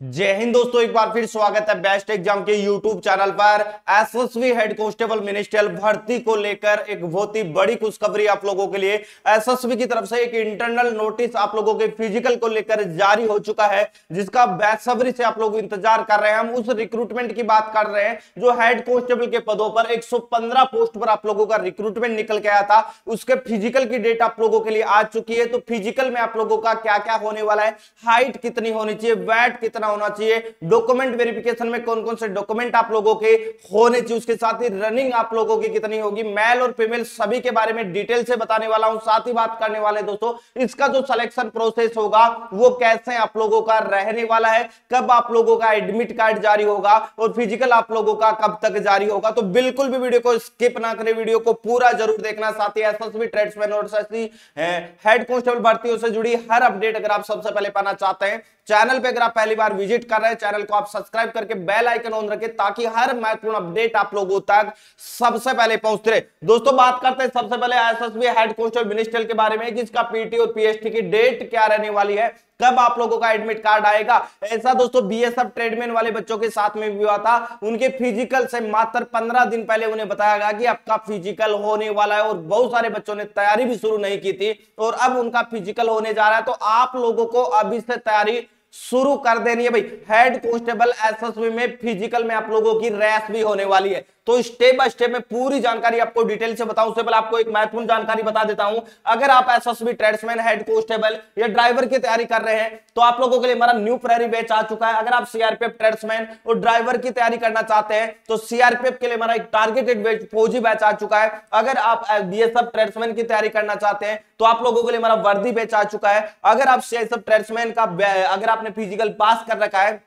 जय हिंद दोस्तों, एक बार फिर स्वागत है बेस्ट एग्ज़ाम के यूट्यूब चैनल पर। एसएसबी हेड कांस्टेबल मिनिस्ट्रियल भर्ती को लेकर एक बहुत ही बड़ी खुशखबरी आप लोगों के लिए। एसएसबी की तरफ़ से एक इंटरनल नोटिस आप लोगों के फ़िज़िकल को लेकर जारी हो चुका है, जिसका बेसब्री से आप लोग इंतज़ार कर रहे हैं। हम उस रिक्रूटमेंट की बात कर रहे हैं, जो हेड कांस्टेबल के पदों पर एक सौ पंद्रह पोस्ट पर आप लोगों का रिक्रूटमेंट निकल के आया था। उसके फ़िज़िकल की डेट आप लोगों के लिए आ चुकी है। तो फ़िज़िकल में आप लोगों का क्या क्या होने वाला है? हाइट कितनी होनी चाहिए? वेट कितना कितना होना चाहिए। डॉक्यूमेंट वेरिफिकेशन में कौन कौन से डॉक्यूमेंट आप लोगों के होने चाहिए, उसके साथ ही रनिंग आप लोगों की कितनी होगी। मेल और फीमेल सभी के बारे में डिटेल से बताने वाला हूँ, साथ ही बात करने वाले दोस्तों, इसका जो सिलेक्शन प्रोसेस होगा, वो कैसे आप लोगों का रहने वाला है, कब आप लोगों का एडमिट कार्ड जारी होगा और फ़िज़िकल आप लोगों का कब तक जारी होगा। तो बिल्कुल भी वीडियो को स्किप ना करें, वीडियो को पूरा ज़रूर देखना। साथ ही एसएसबी ट्रेड्समैन और हेड कांस्टेबल भर्तियों से जुड़ी हर अपडेट अगर आप सबसे पहले पाना चाहते हैं चैनल पे अगर आप पहली बार विज़िट कर रहे हैं चैनल को, आप सब्सक्राइब करके बेल आइकन ऑन रखें ताकि हर महत्वपूर्ण अपडेट आप लोगों तक सबसे पहले पहुँचते रहे। दोस्तों, बात करते हैं सबसे पहले एसएसबी हेड कांस्टेबल मिनिस्टर के बारे में, जिसका पीटी और पीएचटी की डेट क्या रहने वाली है, कब आप लोगों का एडमिट कार्ड आएगा। ऐसा दोस्तों, बीएसएफ ट्रेडमैन वाले बच्चों के साथ में भी हुआ था। उनके फ़िज़िकल से मात्र पंद्रह दिन पहले उन्हें बताया गया कि आपका फ़िज़िकल होने वाला है और बहुत सारे बच्चों ने तैयारी भी शुरू नहीं की थी और अब उनका फ़िज़िकल होने जा रहा है। तो आप लोगों को अभी से तैयारी शुरू कर देनी है भाई। हेड कांस्टेबल एसएसबी में फ़िज़िकल में आप लोगों की रैस भी होने वाली है। तो स्टेप बाय स्टेप में पूरी जानकारी आपको डिटेल से बताऊँ, उससे पहले आपको एक महत्वपूर्ण जानकारी बता देता हूँ। अगर आप एसएसबी ट्रेड्समैन हेड कांस्टेबल या ड्राइवर की तैयारी कर रहे हैं तो आप लोगों के लिए हमारा न्यू प्रेरी बैच आ चुका है। अगर आप सीआरपीएफ ट्रेड्समैन और ड्राइवर की तैयारी करना चाहते हैं तो सीआरपीएफ के लिए हमारा एक टारगेटेड बैच फौजी बैच आ चुका है। अगर आप बीएसएफ ट्रेड्समैन की तैयारी करना चाहते हैं तो आप लोगों के लिए हमारा वर्दी बैच आ चुका है। अगर आप सीआईएसएफ ट्रेड्समैन का अगर आपने फ़िज़िकल पास कर रखा है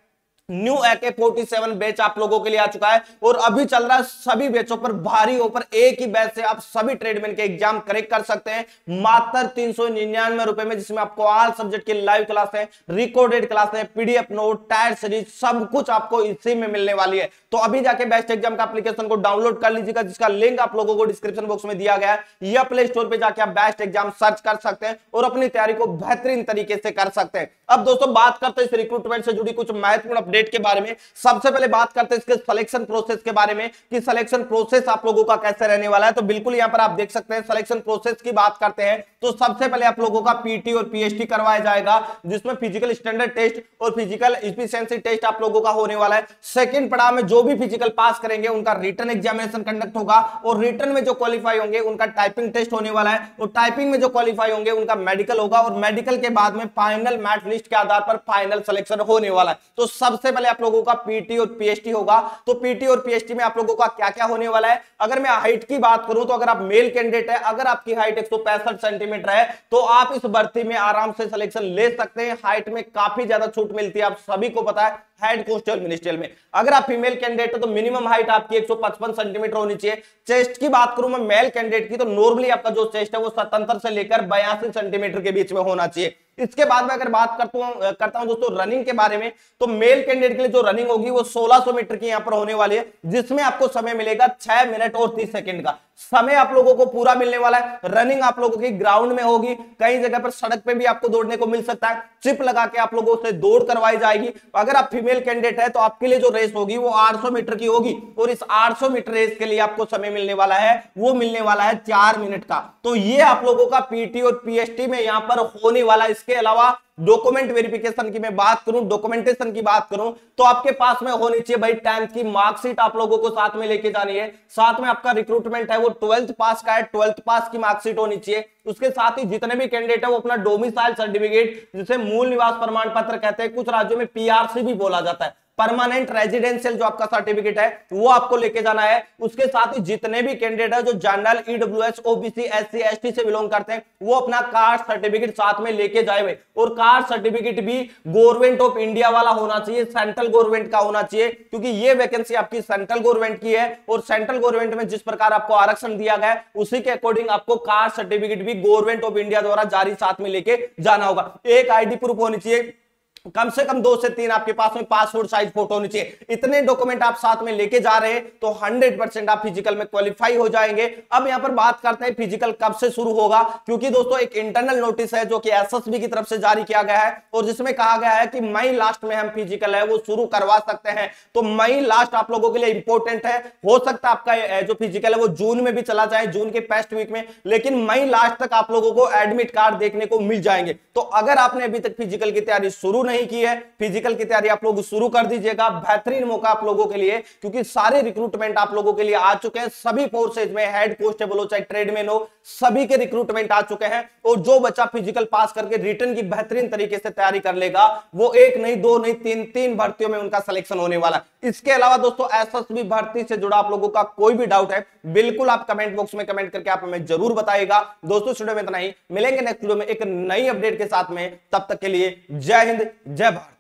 new AK forty seven batch आप लोगों के लिए आ चुका है और अभी चल रहा है सभी बैचों पर, भारी ऑफ़र, एक ही बैच से आप सभी ट्रेडमैन के एग्ज़ाम करेक्ट कर सकते हैं। मात्र तीन सौ निन्यानवे रुपए में, जिसमें आपको ऑल सब्जेक्ट की लाइव क्लास है रिकॉर्डेड क्लास है पीडीएफ नोट टायर सीरीज़ सब कुछ आपको इसी में मिलने वाली है। तो अभी जाके बेस्ट एग्ज़ाम का एप्लीकेशन को डाउनलोड कर लीजिएगा, जिसका लिंक आप लोगों को डिस्क्रिप्शन बॉक्स में दिया गया है। या प्ले स्टोर पर जाके आप बेस्ट एग्ज़ाम सर्च कर सकते हैं और अपनी तैयारी को बेहतरीन तरीके से कर सकते हैं। अब दोस्तों, बात करते हैं इस रिक्रूटमेंट से जुड़ी कुछ महत्वपूर्ण अपडेट के बारे में। सबसे पहले बात करते हैं इसके सिलेक्शन प्रोसेस के बारे में कि सिलेक्शन प्रोसेस आप लोगों का कैसे रहने वाला है। तो बिल्कुल यहाँ पर आप देख सकते हैं सिलेक्शन प्रोसेस की बात करते हैं। तो सबसे पहले आप लोगों का पीटी और पीएचटी करवाया जाएगा, जिसमें फ़िज़िकल स्टैंडर्ड टेस्ट और फ़िज़िकल इफिशियंसी टेस्ट आप लोगों का होने वाला है। सेकंड पड़ाव में जो भी फ़िज़िकल पास करेंगे, उनका रिटर्न एग्जामिनेशन कंडक्ट होगा और रिटर्न में जो क्वालिफाई होंगे, उनका टाइपिंग टेस्ट होने वाला है। और टाइपिंग में जो क्वालिफाई होंगे, उनका मेडिकल होगा और मेडिकल के बाद में फाइनल मैट लिस्ट के आधार पर फाइनल सिलेक्शन होने वाला है। तो सबसे पहले आप लोगों का पीटी और पीएचटी होगा। तो पीटी और पीएचटी में आप लोगों का क्या क्या होने वाला है? अगर मैं हाइट की बात करूँ तो अगर आप मेल कैंडिडेट है, अगर आपकी हाइट एक सौ पैंसठ सेंटीमीटर है तो आप इस भर्ती में आराम से सिलेक्शन ले सकते हैं। हाइट में काफ़ी ज़्यादा छूट मिलती है, आप सभी को पता है हेड कोस्टल मिनिस्ट्रियल में। अगर आप फीमेल कैंडिडेट हो तो मिनिमम हाइट आपकी 155 सेंटीमीटर होनी चाहिए। चेस्ट की बात करूँ मैं मेल कैंडिडेट की तो नॉर्मली आपका जो चेस्ट है, वो स्वतंत्र से लेकर बयासी सेंटीमीटर के बीच में होना चाहिए। इसके बाद में अगर बात करता हूँ करता हूँ दोस्तों रनिंग के बारे में तो मेल कैंडिडेट के लिए जो रनिंग होगी वो 1600 मीटर की यहाँ पर होने वाली है, जिसमें आपको समय मिलेगा 6 मिनट और 30 सेकंड का। समय आप लोगों को पूरा मिलने वाला है। रनिंग आप लोगों की ग्राउंड में होगी। कई जगह पर सड़क पे भी आपको दौड़ने को मिल सकता है। चिप लगा के आप लोगों से दौड़ करवाई जाएगी। अगर आप फीमेल कैंडिडेट है तो आपके लिए जो रेस होगी, वो 800 मीटर की होगी। और इस 800 मीटर रेस के लिए आपको समय मिलने वाला है। वो मिलने वाला है चार मिनट का। तो ये आप लोगों का पीटी और पीएसटी में यहाँ पर होने वाला इसके अलावा डॉक्यूमेंट वेरिफिकेशन की मैं बात करूँ डॉक्यूमेंटेशन की बात करूँ तो आपके पास में होनी चाहिए भाई टेंथ की मार्कशीट आप लोगों को साथ में लेके जानी है। साथ में आपका रिक्रूटमेंट है, वो ट्वेल्थ पास का है ट्वेल्थ पास की मार्कशीट होनी चाहिए। उसके साथ ही जितने भी कैंडिडेट है, वो अपना डोमिसाइल सर्टिफिकेट जिसे मूल निवास प्रमाण पत्र कहते हैं, कुछ राज्यों में पीआरसी भी बोला जाता है। परमानेंट रेजिडेंशियल जो आपका सर्टिफिकेट है, वो आपको लेके जाना है। उसके साथ ही जितने भी कैंडिडेट है, जो general EWS OBC SC ST से बिलोंग करते हैं, वो अपना कास्ट सर्टिफिकेट साथ में लेके जाए हुए। और कास्ट सर्टिफिकेट भी गवर्नमेंट ऑफ़ इंडिया वाला होना चाहिए सेंट्रल गवर्नमेंट का होना चाहिए, क्योंकि ये वैकेंसी आपकी सेंट्रल गवर्नमेंट की है। और सेंट्रल गवर्नमेंट में जिस प्रकार आपको आरक्षण दिया गया उसी के अकॉर्डिंग आपको कास्ट सर्टिफिकेट भी गवर्नमेंट ऑफ़ इंडिया द्वारा जारी साथ में लेके जाना होगा। एक आईडी प्रूफ होनी चाहिए। कम से कम दो से तीन आपके पास में पासपोर्ट साइज़ फ़ोटो होनी चाहिए। इतने डॉक्यूमेंट आप साथ में लेके जा रहे हैं तो 100 परसेंट आप फ़िज़िकल में क्वालिफाई हो जाएँगे। अब यहाँ पर बात करते हैं फ़िज़िकल कब से शुरू होगा, क्योंकि दोस्तों एक इंटरनल नोटिस है जो कि एसएसबी की तरफ़ से जारी किया गया है, और जिसमें कहा गया है कि मई लास्ट में हम फ़िज़िकल है, वो शुरू करवा सकते हैं। तो मई लास्ट आप लोगों के लिए इंपॉर्टेंट है। हो सकता है आपका जो फ़िज़िकल है वो जून में भी चला जाए, जून के फ़र्स्ट वीक में, लेकिन मई लास्ट तक आप लोगों को एडमिट कार्ड देखने को मिल जाएँगे। तो अगर आपने अभी तक फ़िज़िकल की तैयारी शुरू नहीं की है। फ़िज़िकल की तैयारी आप लोग शुरू कर दीजिएगा। बेहतरीन मौका आप लोगों के लिए, क्योंकि सारे रिक्रूटमेंट आप लोगों के लिए आ चुके हैं। सभी फोर्सेज में हेड कॉन्स्टेबल हो, चाहे ट्रेडमैन हो, सभी के रिक्रूटमेंट आ चुके हैं। और जो बच्चा फ़िज़िकल पास करके रिटर्न की बेहतरीन तरीके से तैयारी कर लेगा, वो एक नहीं, दो नहीं, तीन तीन भर्तियों में उनका सिलेक्शन होने वाला इसके अलावा दोस्तों एसएसबी भर्ती से जुड़ा आप लोगों का कोई भी डाउट है, बिल्कुल आप कमेंट बॉक्स में कमेंट करके आप हमें ज़रूर बताएगा दोस्तों स्टूडियो में इतना ही। मिलेंगे नेक्स्ट वीडियो में एक नई अपडेट के साथ में। तब तक के लिए जय हिंद। जय भारत।